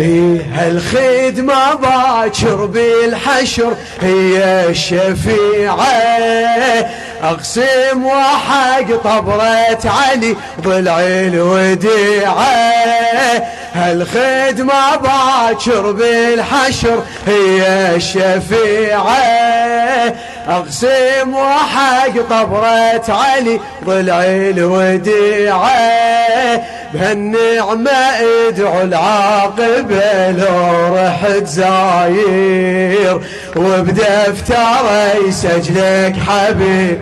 إيه هالخدمة باكر بالحشر هي الشفيعة. أقسم وحق طبرة علي ضلع الوديعة. هالخدمة باكر بالحشر هي الشفيعة. أقسم وحق طبرة علي ضلع الوديعة بهالنعمة ادعو العاقبة لو رحت زاير. وبدفتره يسجلك حبيب.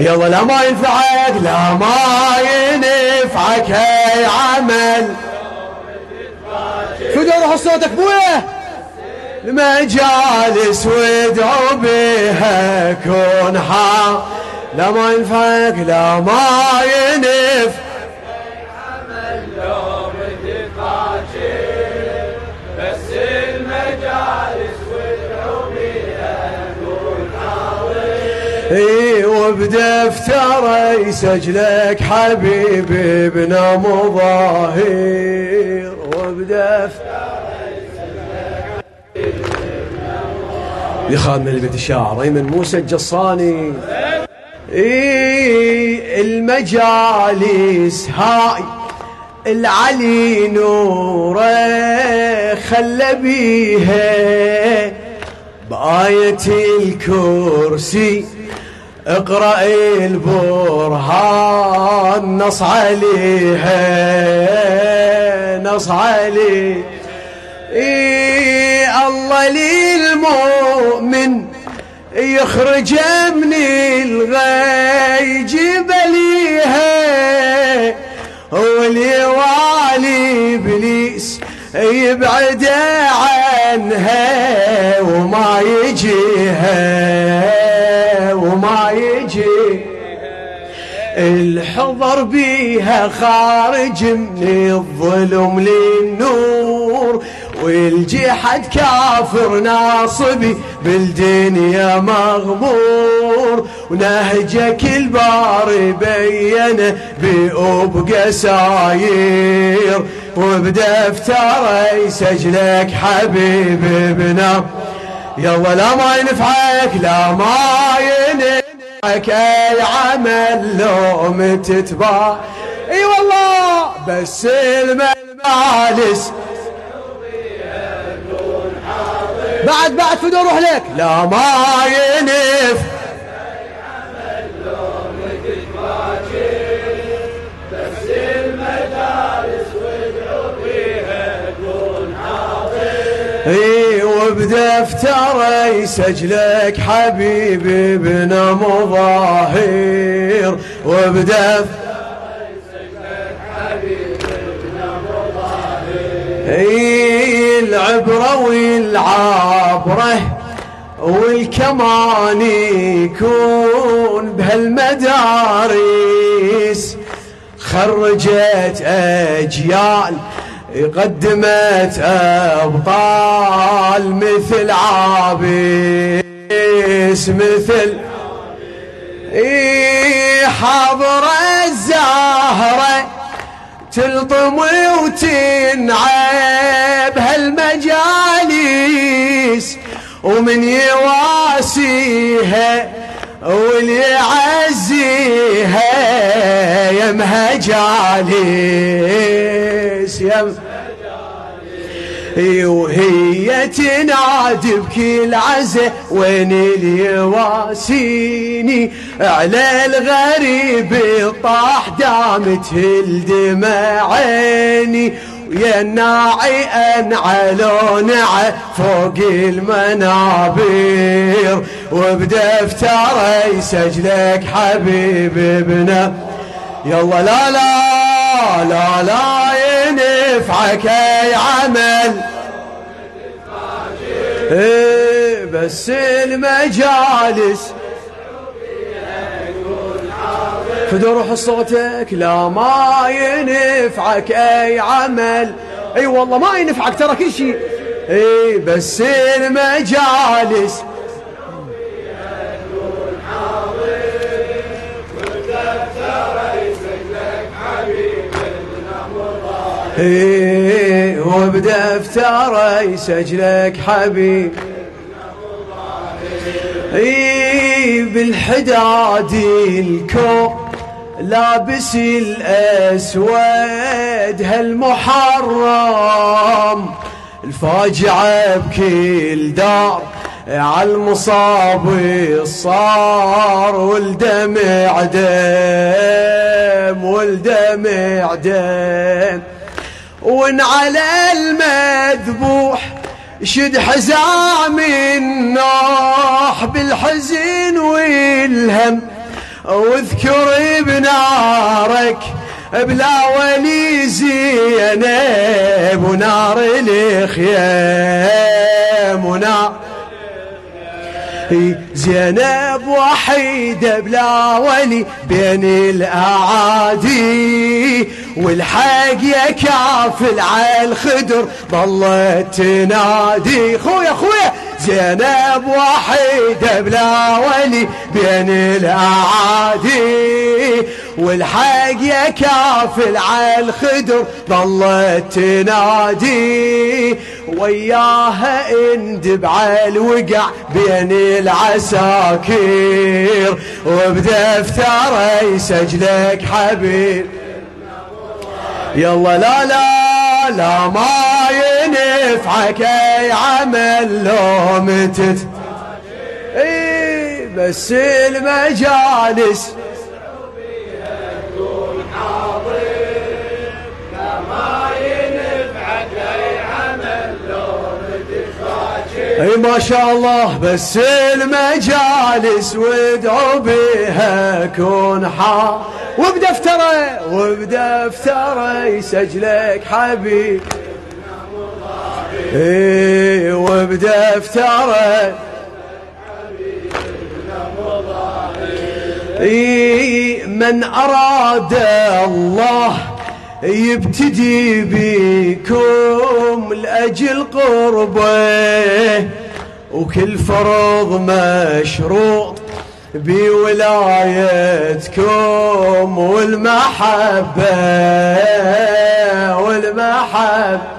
يلا لا ما ينفعك لا ما ينفعك هاي عمل. شو روح صوتك بويه؟ المجالس وادعو بها كون حا لا ما ينفعك لا ما ينفعك. اي وبدفتره يسجلك حبيبي ابن مظاهر. وبدفتره يخادم البيت الشاعر. ايمن موسى الجصاني. إي المجالس هاي. العلي نوره خلى بيها. بآية الكرسي. اقرأ البرهان نص عليها. نص عليه إيه الله للمؤمن يخرج من الغي جبليها واللي إبليس يبعد عنها وما يجيها وما يجي الحضر بيها خارج من الظلم للنور. والجحد كافر ناصبي بالدنيا مغمور ونهجك البار بينه بأبقى ساير وبدفتره يسجلك حبيب ابنه يلا لا ما ينفعك لا ما ينفعك أي عمل لو متتبع أي والله بس المجالس بعد بعد فدو روح لك لا ما ينف. اي وبدفتره يسجلك حبيبي ابن مظاهر. وبدفتره اي العبرة والعبرة والكمان يكون بهالمدارس. خرجت أجيال قدمت أبطال مثل عابس مثل اي حاضر الزهره تلطم وتنعب هالمجالس ومن يواسيها واللي يعزيها يمها جالس يمها وهي تنادي بكل عزة وين اللي يواسيني على الغريب طاح دامت الدمع عيني ويا الناعي انعلو نع فوق المنابر. وبدفتره يسجلك حبيب ابنه. يلا لا لا لا لا ينفعك اي عمل. إيه بس المجالس فدو روح صوتك لا ما ينفعك أي عمل. أي والله ما ينفعك ترى كل شيء. اي بس المجالس إيه وبدفتره يسجلك حبيب. اي بالحداد الكون لابس الأسود هالمحرم. الفاجعة بكل دار عالمصاب الصار والدمع دم والدمع دم. وإن على المذبوح شد حزام النوح بالحزن والهم. واذكر بنارك بلا ولي زينب ونار الخيام ونار زينب وحيدة بلا ولي بين الأعادي والحق يا كافل على الخدر ظلت تنادي. خويا خويا! زينب وحيدة بلا ولي بين الأعادي والحق يا كافل على الخدر ظلت تنادي. وياها اندب على الوقع بين العساكر وبدفتره يسجلك حبيب. يلا لا لا لا ما ينفعك اي عمل لو متت إي بس المجالس. إي ما شاء الله بس المجالس وادعوا بها كون حار وبدفتره وبدفتره يسجلك حبيب. اي وبدفتره. اي من أراد الله يبتدي بكم لأجل قربه وكل فرض مشروط بولايتكم والمحبة والمحبة.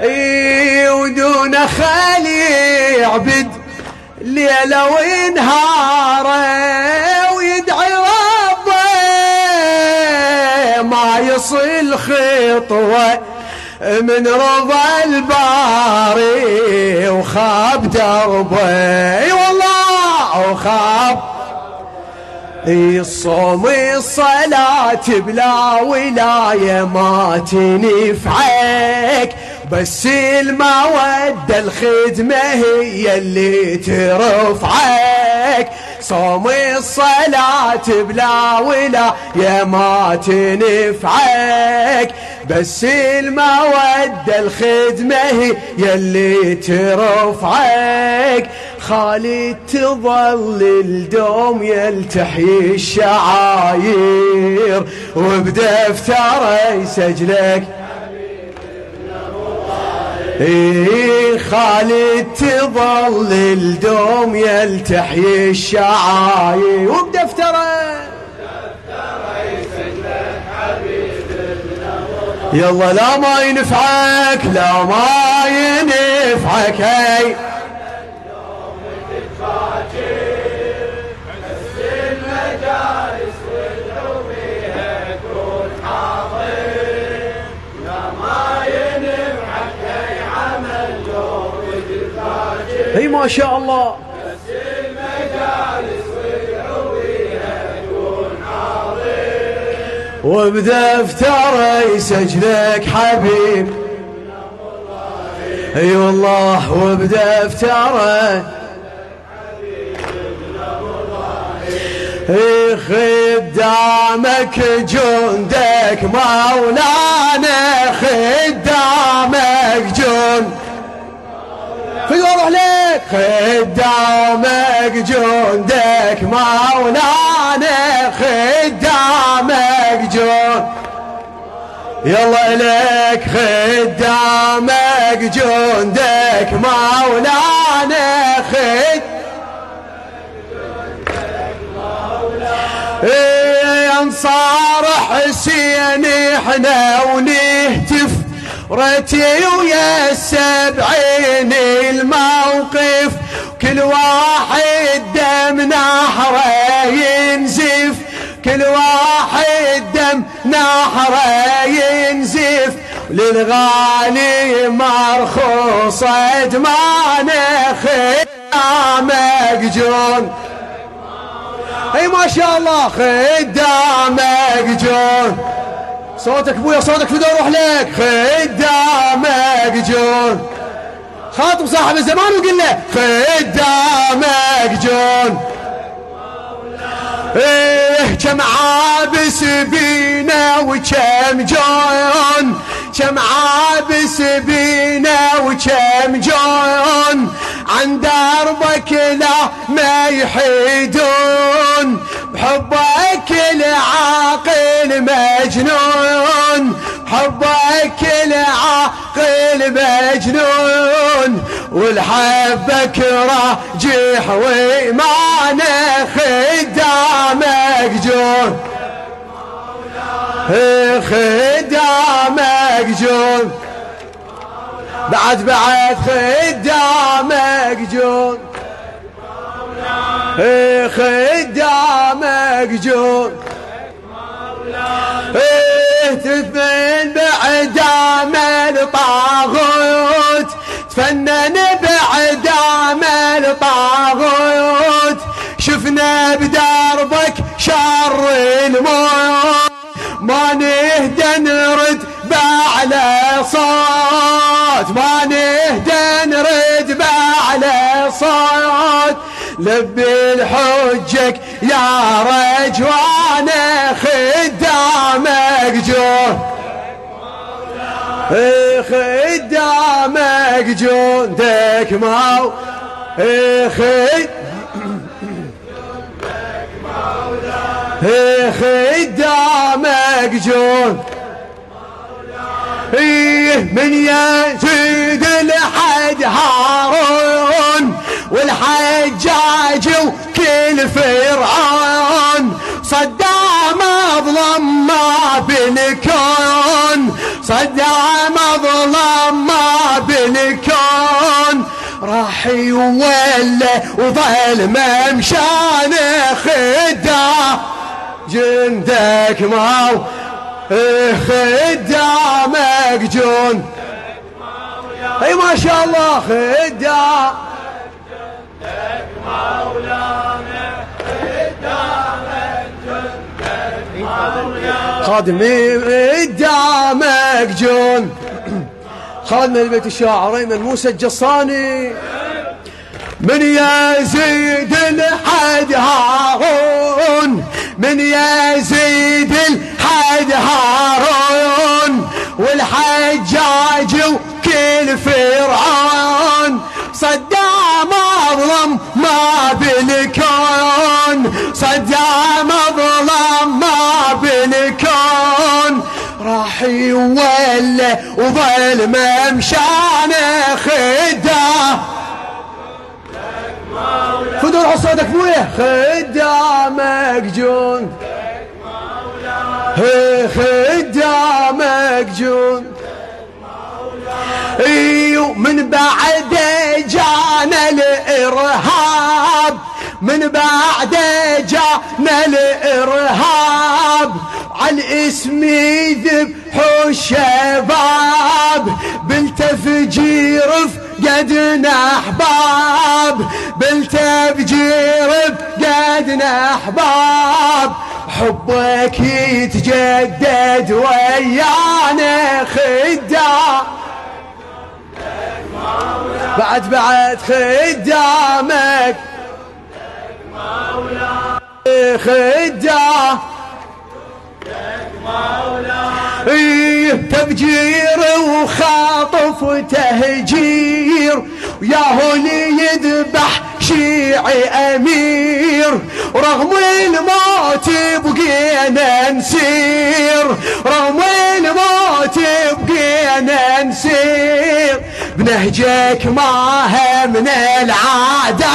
ودون خالي يعبد ليلة ونهارة ويدعي ربه ما يصل خطوة من رضا الباري وخاب دربه. والله وخاب. الصوم الصلاة بلا ولاية ما تنفعك. بس المودة الخدمة هي اللي ترفعك. صوم الصلاة بلا ولاية ما تنفعك. بس المودة الخدمة هي اللي ترفعك. خالد تظل الدوم يلتحي الشعاير وبدفتره يسجلك إيه خالد تظل الدوم يلتحي الشعاير. وبدفتره. يلا لا ما ينفعك لا ما ينفعك هي. ما شاء الله. وبدفتره يسجلك حبيب. اي والله وبدفتره خدامك جندك مولانا خدامك جند. في واضح خدامك جندك مولانا خدامك جند. يلا لك خدامك جندك مولانا خد إيه أنصار حسين إحنا ونهتف. رتي ويا السبعين الموقف كل واحد دم نحره ينزف كل واحد دم نحره ينزف. للغالي مرخوصة دمانه خدامك جون. أي ما شاء الله خدامك جون. صوتك ابويا صوتك في روح لك خدامك جون؟ خاطب صاحب الزمان وقل له خدامك جون؟ إيه كم عابس بينا وكم جون؟ كم عابس بينا وكم جون؟ عن دربك لا ما يحيدون. بحبك العاقل مجنون حبك العاقل مجنون والحبك راجح وإيمانه خدامك جون. خدامك جون. بعد بعد خدامك جون. خدامك جون. تفن بعدام الطاغوت تفنن بعدام الطاغوت. شفنا بدربك شر الموت ما نهدى نرد بعلى صوت. ما نهدى لبي الحجك يا رجوان خدامك جون خدامك جون دك ماو. خد خدامك جون من يزيد لحد هارون. والحجاج وكل فرعون صدام أظلم ما بالكون صدام أظلم ما بالكون راح يولى وظل ممشان خدا جندك ما خدامك جون أي ما شاء الله خدام خادمي قدامك جون. خادم البيت الشاعر ايمن موسى الجصاني. من يزيد الحد هارون؟ من يزيد الحد هارون؟ والحجاج وكل فرعون. صدام اظلم ما بالكون صدام اظلم ما بالكون راح يولى وظل ممشانه خدا. خذوا روحوا صوتك خدامك جون خدامك جون ايو من بعد جانا الإرهاب. من بعد جانا الإرهاب. عالاسم يذبحوا الشباب بالتفجير فقدنا احباب بالتفجير فقدنا احباب حبك يتجدد ويانا خدام بعد بعد خدامك. خدام إيه تفجير وخاطف وتهجير ويا هوني يذبح شيعي أمير رغم الموت بقينا نسير رغم الموت بقينا نسير بنهجك ما من العادة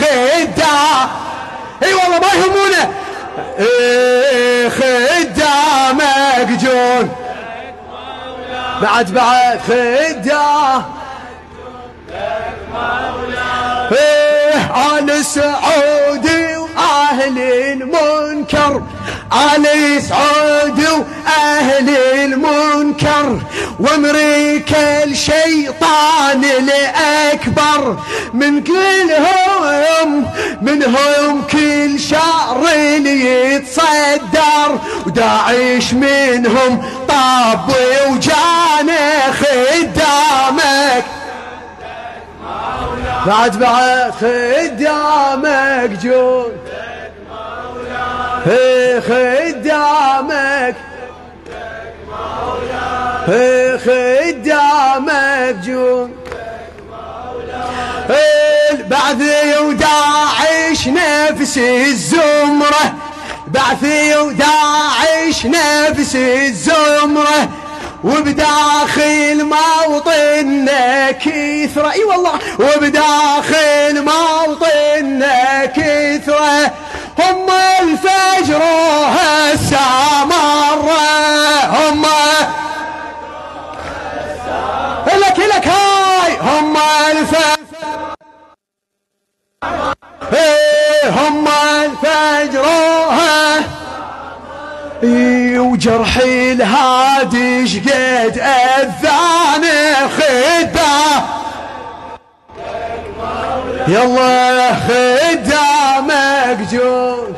خدا إي والله ما يهمونه إيه خدامك جون بعد بعد خدام إيه آل سعودي وأهل المنكر. آل سعودي وأهل المنكر. وأمريكا الشيطان الأكبر. من كلهم منهم كل شر اللي يتصدر. وداعش منهم طاب وجانا خدامك بعد بعد خدامك جون خدامك خدامك جون بعثي وداعش نفس الزمرة. بعثي وداعش نفس الزمرة. وبداخل موطننا كثرة إي والله. وبداخل موطننا كثرة هم الفجر هسه مرة. هم لك لك هاي. هم الفجر. هم الفجر وجرحي الهادي شقد أذان خدا يلا خدامك جون.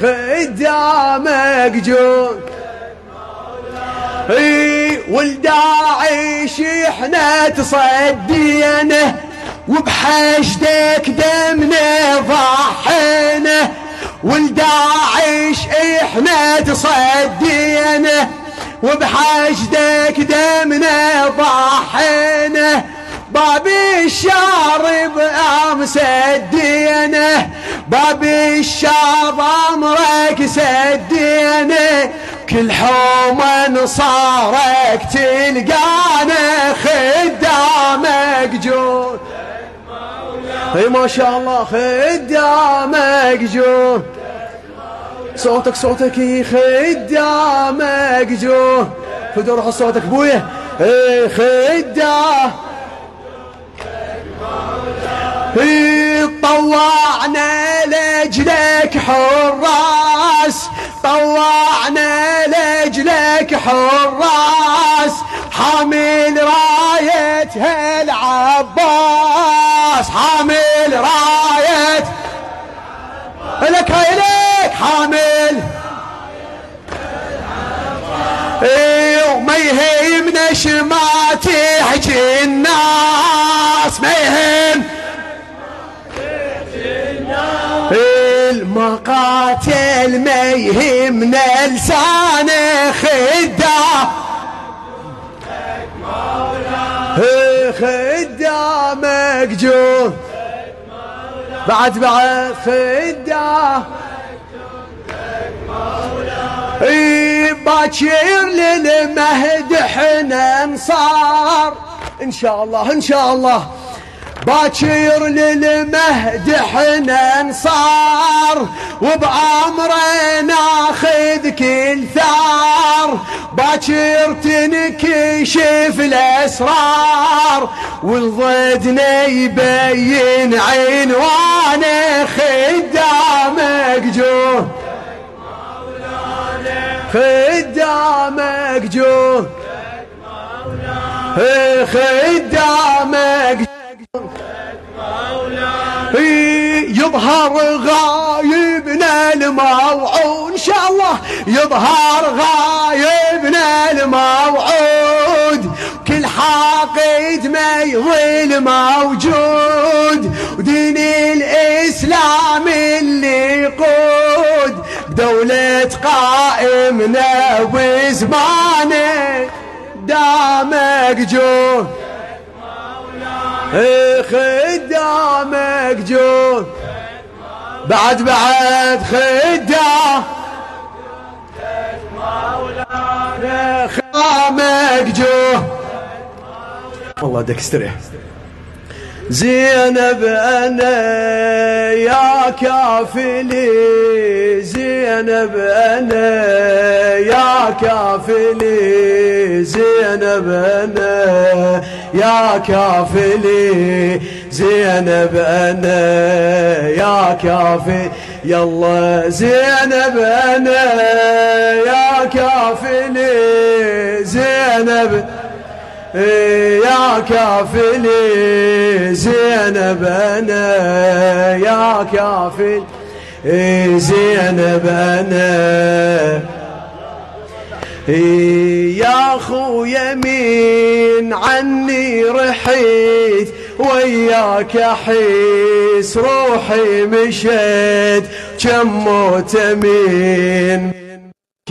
خدامك جون. والداعش إحنا تصدينا وبحشدك دمنا ضحينا والداعش إحنا تصدينا وبحشدك دمنا ضحينا باب الشارب امس الدينه باب الشاب أمرك سدينه كل حوما صارك تلقانا خدامك جود إي ما شاء الله خدامك جود صوتك صوتك خدامك جود فدوا روح صوتك بويا اي خدام طوعنا لجلك حراس. طوعنا لجلك حراس. حامل راية العباس. حامل راية لك لك. حامل إيه وما يهمنا شما تحكي الناس ما يهم. المقاتل ما يهمنا لسان خدا خدامك جو بعد بعد خدا باكر للمهد إحنا نصار إن شاء الله إن شاء الله. باكر للمهد إحنا نصار وبأمره ناخذ كل ثار. باكر تنكشف الأسرار. والضدنا يبين عنوانه خدامك جو خدامك جو خدامك يظهر غايبنا الموعود. إن شاء الله يظهر غايبنا الموعود. كل حاقد ما يظل موجود. ودين الإسلام دولة قائمنا وزمانه دامك جود خدامك جو بعد بعد خدام خدامك جو والله بدك استريح زينب أنا يا كافلي زينب أنا يا كافلي زينب أنا يا كافلي زينب أنا يا كافي يلا زينب أنا يا كافلي زينب. يا كافلي زينب أنا يا كافل زينب أنا يا خويا مين عني رحيت وياك احس روحي مشيت كم موت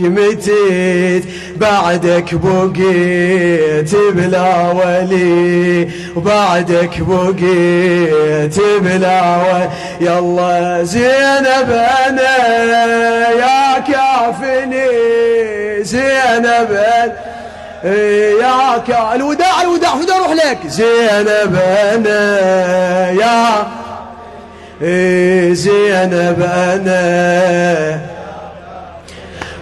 متيت بعدك بقيت بلا ولي وبعدك بقيت بلا ولي. يلا زينب أنا يا كافني زينب يا كا الوداع الوداع فدا أروح لك. زينب أنا يا زينب أنا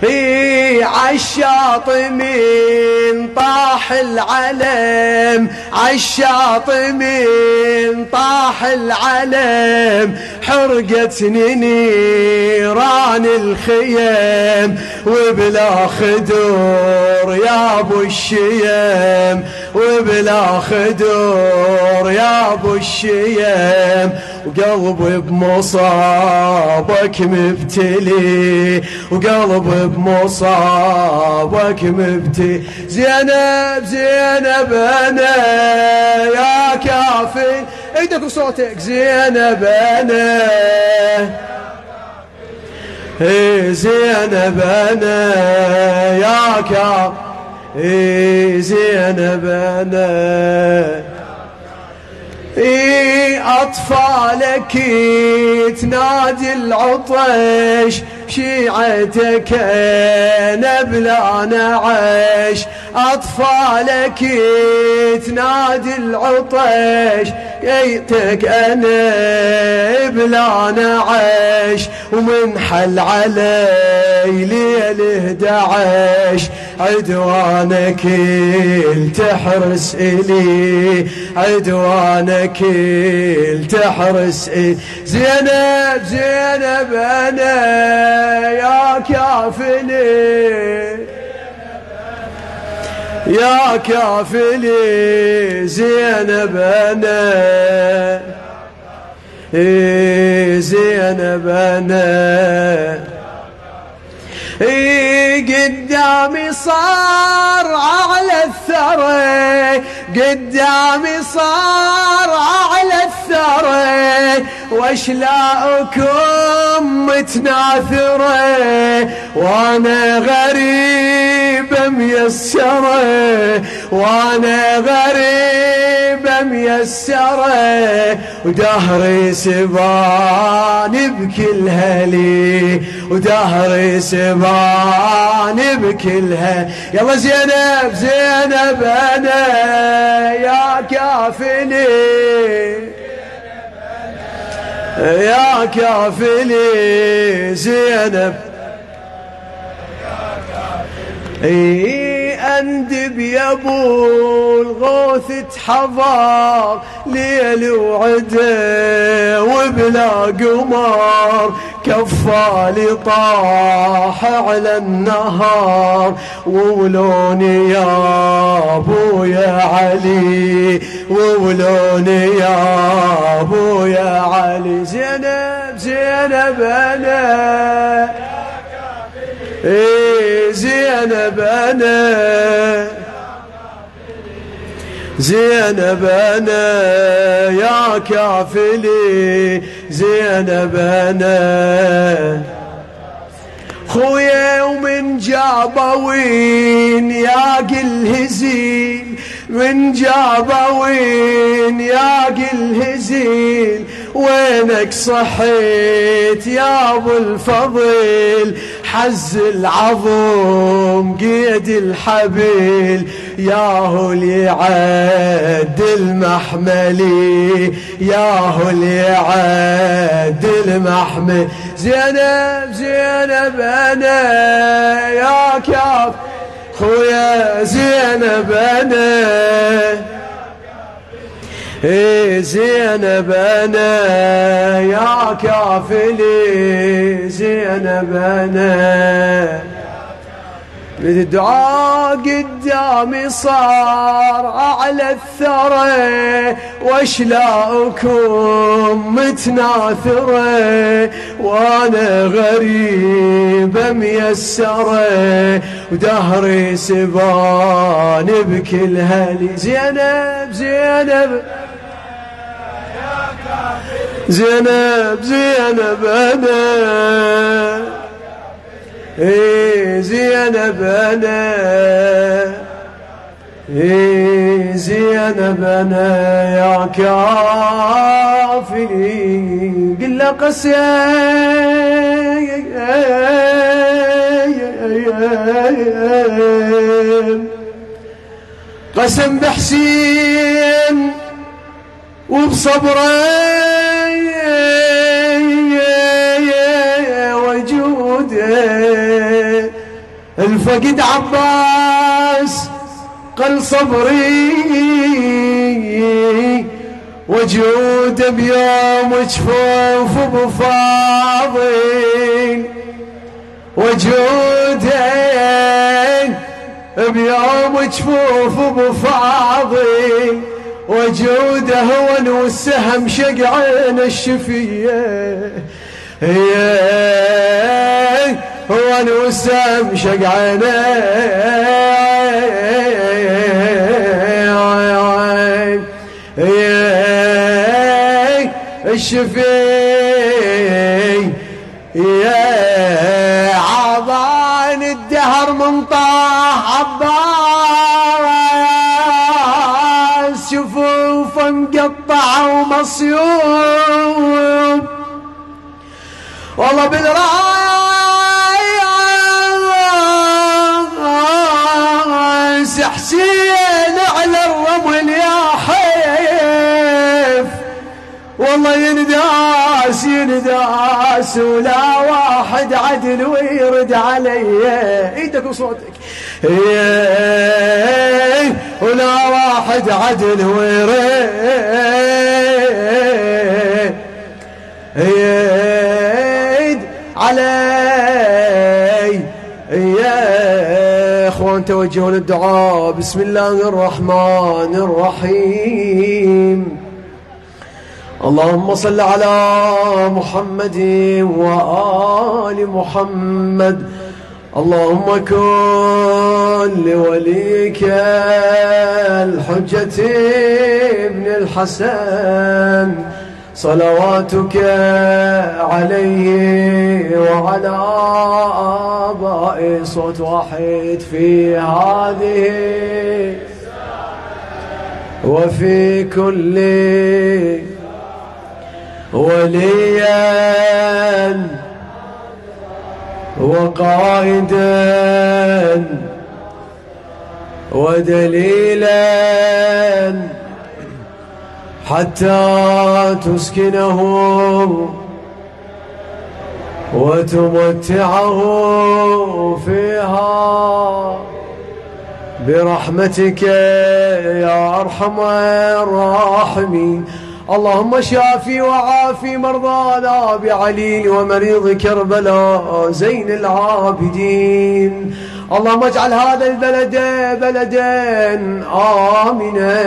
في عالشاط من طاح العلم عالشاط من طاح العلم. حرقتني نيران الخيم وبلا خدور يا أبو الشيم. وبلا خدور يا أبو الشيم وقلبي بمصابك مبتلي. وقلبي بمصابك مبتلي. زينب زينب أنا يا كافي. إيدك وصوتك زينب أنا. إيه زينب أنا يا كافي. إيه زينب أنا. إي أطفالك تنادي العطش شيعتك أنا بلا نعش أطفالك تنادي العطش جيتك أنا بلا نعش ومن حل علي ليل 11 عدوانك تحرس إلي عدوانك تحرس إلي زينب زينب أنا يا كافلي يا كافلي زينب أنا. زينب أنا. قدامي صار على الثرى قدامي صار على الثرى واشلاؤكم متناثرة وأنا غريبة ميسرة وأنا غريبة ميسرة ودهري سباني بكل هلي ودهري سباني بكلها. يلا زينب زينب أنا يا كافلي. يا كافلي زينب. إي أندب يا أبو الغوث تحضر ليل وعده وبلا قمر. كفالي طاح على النهار. وولوني يا ابو يا علي. وولوني يا ابو يا علي. زينب زينب أنا. إيه زينب أنا. زينب أنا. يا كافلي. زينب أنا خويا ومن جابوين يا قل هزيل من جابوين يا قل هزيل وينك صحيت يا أبو الفضل الحز العظم قيد الحبل ياهو ليعد المحملي ياهو ليعد المحمل زينب زينب أنا يا كاف خويا زينب أنا إيه زينب أنا يا كافلي زينب أنا. الدعاء. قدامي صار على الثرى واشلاؤكم متناثرة؟ وأنا غريبة ميسرة ودهري سبان بكل هلي زينب زينب. زينب زينب أنا. إيه زينب أنا. إيه زينب أنا يا كافي قل له قسم بحسين وبصبره الفقد عباس قل صبري وجود بيوم جفوف بفاضل وجودين بيوم جفوف بفاضل وجوده هو والسهم شقعين الشفية. هو والسهم شقعين الشفي يا عضان الدهر من طاح عباس شفوفه مقطعه ومصيوب. والله بالراس ينداس ينداس ولا واحد عدل ويرد علي. إيدك وصوتك. ولا واحد عدل ويرد. علي. يا إخوان توجهوا للدعاء. بسم الله الرحمن الرحيم. اللهم صل على محمد وآل محمد. اللهم كن لوليك الحجة ابن الحسن. صلواتك عليه وعلى آبائه صوت واحد في هذه وفي كل وليا وقائدا ودليلا حتى تسكنه وتمتعه فيها. برحمتك يا أرحم الراحمين. اللهم شافي وعافي مرضانا بعليل ومريض كربلاء زين العابدين. اللهم اجعل هذا البلد بلدا. آمنا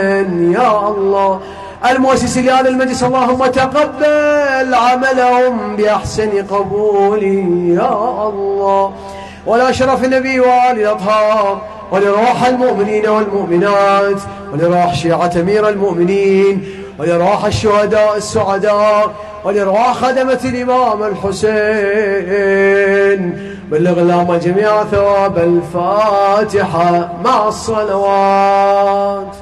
يا الله. المؤسس لهذا المجلس اللهم تقبل عملهم بأحسن قبول يا الله. ولا شرف النبي وآل الأطهار ولروح المؤمنين والمؤمنات ولروح شيعة أمير المؤمنين ولروح الشهداء السعداء ولروح خدمة الإمام الحسين. بلغ اللهم جميع ثواب الفاتحة مع الصلوات.